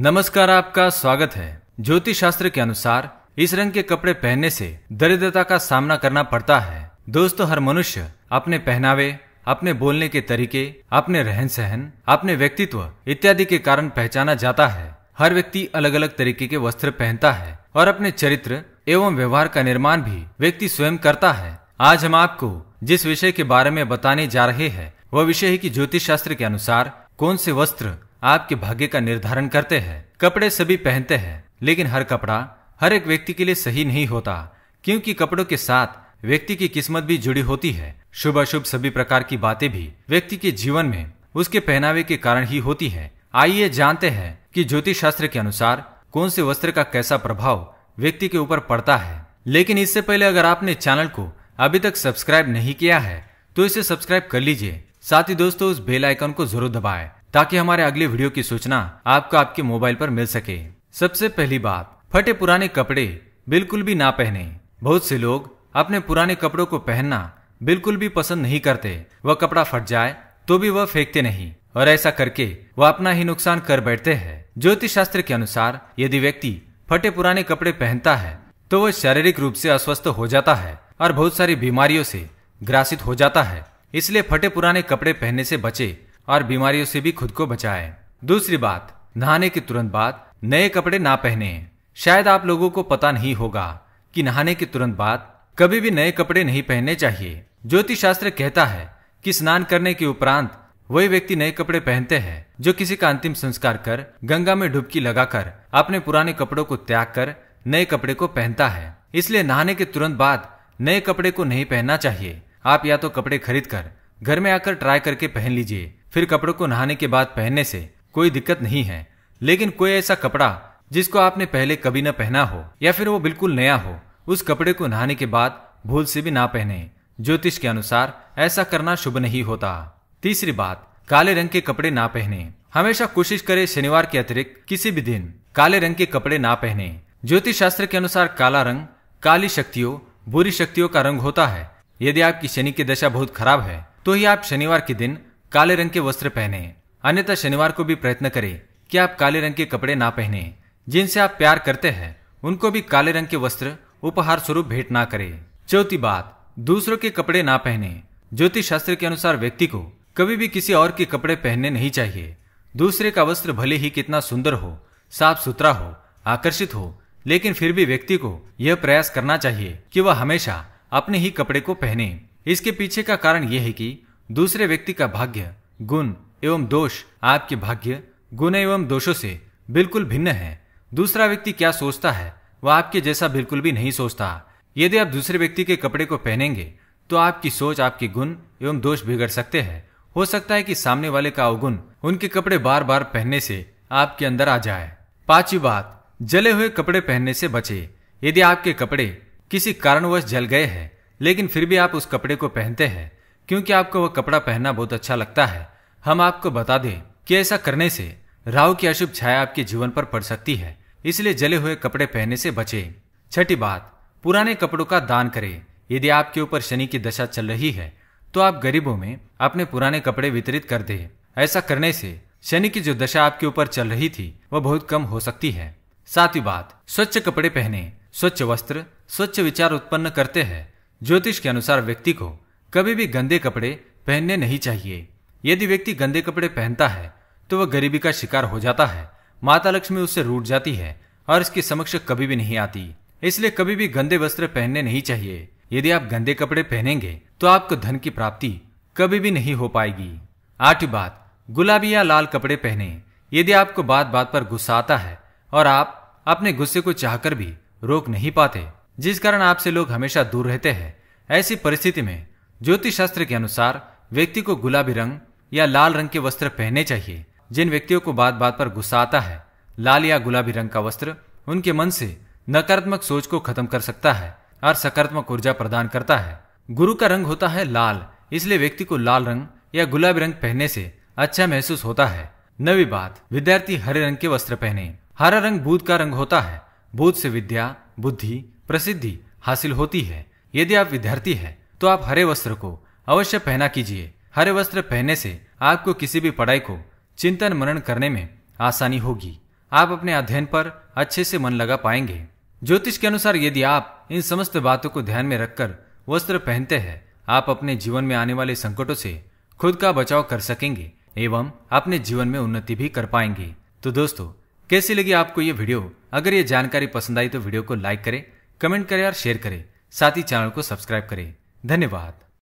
नमस्कार आपका स्वागत है। ज्योतिष शास्त्र के अनुसार, इस रंग के कपड़े पहनने से दरिद्रता का सामना करना पड़ता है। दोस्तों, हर मनुष्य अपने पहनावे, अपने बोलने के तरीके, अपने रहन सहन अपने व्यक्तित्व इत्यादि के कारण पहचाना जाता है। हर व्यक्ति अलग अलग तरीके के वस्त्र पहनता है और अपने चरित्र एवं व्यवहार का निर्माण भी व्यक्ति स्वयं करता है। आज हम आपको जिस विषय के बारे में बताने जा रहे हैं, वह विषय है कि ज्योतिष शास्त्र के अनुसार कौन से वस्त्र आपके भाग्य का निर्धारण करते हैं, कपड़े सभी पहनते हैं, लेकिन हर कपड़ा हर एक व्यक्ति के लिए सही नहीं होता, क्योंकि कपड़ों के साथ व्यक्ति की किस्मत भी जुड़ी होती है। शुभ अशुभ सभी प्रकार की बातें भी व्यक्ति के जीवन में उसके पहनावे के कारण ही होती है। आइए जानते हैं कि ज्योतिष शास्त्र के अनुसार कौन से वस्त्र का कैसा प्रभाव व्यक्ति के ऊपर पड़ता है। लेकिन इससे पहले अगर आपने चैनल को अभी तक सब्सक्राइब नहीं किया है तो इसे सब्सक्राइब कर लीजिए। साथ ही दोस्तों, उस बेल आइकन को ज़रूर दबाएँ। ताकि हमारे अगले वीडियो की सूचना आपको आपके मोबाइल पर मिल सके। सबसे पहली बात, फटे पुराने कपड़े बिल्कुल भी ना पहने। बहुत से लोग अपने पुराने कपड़ों को पहनना बिल्कुल भी पसंद नहीं करते। वह कपड़ा फट जाए तो भी वह फेंकते नहीं। और ऐसा करके वह अपना ही नुकसान कर बैठते हैं। ज्योतिष शास्त्र के अनुसार, यदि व्यक्ति फटे पुराने कपड़े पहनता है तो वह शारीरिक रूप से अस्वस्थ हो जाता है और बहुत सारी बीमारियों से ग्रासित हो जाता है। इसलिए फटे पुराने कपड़े पहनने से बचे और बीमारियों से भी खुद को बचाए। दूसरी बात, नहाने के तुरंत बाद नए कपड़े ना पहने। शायद आप लोगों को पता नहीं होगा कि नहाने के तुरंत बाद कभी भी नए कपड़े नहीं पहनने चाहिए। ज्योतिष शास्त्र कहता है कि स्नान करने के उपरांत वही व्यक्ति नए कपड़े पहनते हैं जो किसी का अंतिम संस्कार कर, गंगा में डुबकी लगाकर, अपने पुराने कपड़ों को त्याग कर, नए कपड़े को पहनता है। इसलिए नहाने के तुरंत बाद नए कपड़े को नहीं पहनना चाहिए। आप या तो कपड़े खरीद कर घर में आकर ट्राई करके पहन लीजिए। फिर कपड़ों को नहाने के बाद पहनने से कोई दिक्कत नहीं है। लेकिन कोई ऐसा कपड़ा जिसको आपने पहले कभी न पहना हो, या फिर वो बिल्कुल नया हो, उस कपड़े को नहाने के बाद भूल से भी ना पहने। ज्योतिष के अनुसार ऐसा करना शुभ नहीं होता। तीसरी बात, काले रंग के कपड़े ना पहने। हमेशा कोशिश करें शनिवार के अतिरिक्त किसी भी दिन काले रंग के कपड़े ना पहने। ज्योतिष शास्त्र के अनुसार काला रंग काली शक्तियों, बुरी शक्तियों का रंग होता है। यदि आपकी शनि की दशा बहुत खराब है तो ही आप शनिवार के दिन काले रंग के वस्त्र पहने। अन्यथा शनिवार को भी प्रयत्न करें कि आप काले रंग के कपड़े ना पहने। जिनसे आप प्यार करते हैं, उनको भी काले रंग के वस्त्र उपहार स्वरूप भेंट ना करें। चौथी बात, दूसरों के कपड़े ना पहने। ज्योतिष शास्त्र के अनुसार व्यक्ति को कभी भी किसी और के कपड़े पहनने नहीं चाहिए। दूसरे का वस्त्र भले ही कितना सुंदर हो, साफ़ सुथरा हो, आकर्षित हो, लेकिन फिर भी व्यक्ति को यह प्रयास करना चाहिए कि वह हमेशा अपने ही कपड़े को पहने। इसके पीछे का कारण यह है कि दूसरे व्यक्ति का भाग्य, गुण एवं दोष आपके भाग्य, गुण एवं दोषों से बिल्कुल भिन्न है। दूसरा व्यक्ति क्या सोचता है, वह आपके जैसा बिल्कुल भी नहीं सोचता। यदि आप दूसरे व्यक्ति के कपड़े को पहनेंगे तो आपकी सोच आपके गुण एवं दोष बिगड़ सकते हैं। हो सकता है कि सामने वाले का अवगुण उनके कपड़े बार बार पहनने से आपके अंदर आ जाए। पांचवी बात, जले हुए कपड़े पहनने से बचे। यदि आपके कपड़े किसी कारणवश जल गए हैं, लेकिन फिर भी आप उस कपड़े को पहनते हैं क्योंकि आपको वह कपड़ा पहनना बहुत अच्छा लगता है। हम आपको बता दें कि ऐसा करने से राहु की अशुभ छाया आपके जीवन पर पड़ सकती है। इसलिए जले हुए कपड़े पहनने से बचे। छठी बात, पुराने कपड़ों का दान करें। यदि आपके ऊपर शनि की दशा चल रही है तो आप गरीबों में अपने पुराने कपड़े वितरित कर दे। ऐसा करने से शनि की जो दशा आपके ऊपर चल रही थी वह बहुत कम हो सकती है। सातवीं बात, स्वच्छ कपड़े पहने। स्वच्छ वस्त्र, स्वच्छ विचार उत्पन्न करते हैं। ज्योतिष के अनुसार व्यक्ति को कभी भी गंदे कपड़े पहनने नहीं चाहिए। यदि व्यक्ति गंदे कपड़े पहनता है तो वह गरीबी का शिकार हो जाता है। माता लक्ष्मी उससे रूट जाती है और इसके समक्ष कभी भी नहीं आती। इसलिए कभी भी गंदे वस्त्र पहनने नहीं चाहिए। यदि आप गंदे कपड़े पहनेंगे तो आपको धन की प्राप्ति कभी भी नहीं हो पाएगी। आठवीं बात, गुलाबी या लाल कपड़े पहने। यदि आपको बात बात पर गुस्सा आता है और आप अपने गुस्से को चाहकर भी रोक नहीं पाते, जिस कारण आपसे लोग हमेशा दूर रहते हैं, ऐसी परिस्थिति में ज्योतिष शास्त्र के अनुसार, व्यक्ति को गुलाबी रंग या लाल रंग के वस्त्र पहनने चाहिए। जिन व्यक्तियों को बात बात पर गुस्सा आता है, लाल या गुलाबी रंग का वस्त्र उनके मन से नकारात्मक सोच को खत्म कर सकता है और सकारात्मक ऊर्जा प्रदान करता है। गुरु का रंग होता है लाल, इसलिए व्यक्ति को लाल रंग या गुलाबी रंग पहनने से अच्छा महसूस होता है। नवी बात, विद्यार्थी हरे रंग के वस्त्र पहने। हरा रंग बुध का रंग होता है। बुध से विद्या, बुद्धि, प्रसिद्धि हासिल होती है। यदि आप विद्यार्थी हैं तो आप हरे वस्त्र को अवश्य पहना कीजिए। हरे वस्त्र पहनने से आपको किसी भी पढ़ाई को चिंतन मनन करने में आसानी होगी। आप अपने अध्ययन पर अच्छे से मन लगा पाएँगे। ज्योतिष के अनुसार यदि आप इन समस्त बातों को ध्यान में रखकर वस्त्र पहनते हैं, आप अपने जीवन में आने वाले संकटों से खुद का बचाव कर सकेंगे एवं अपने जीवन में उन्नति भी कर पाएँगे। तो दोस्तों, कैसी लगी आपको ये वीडियो? अगर ये जानकारी पसंद आई तो वीडियो को लाइक करें, कमेंट करें और शेयर करें। साथ ही चैनल को सब्सक्राइब करें। धन्यवाद।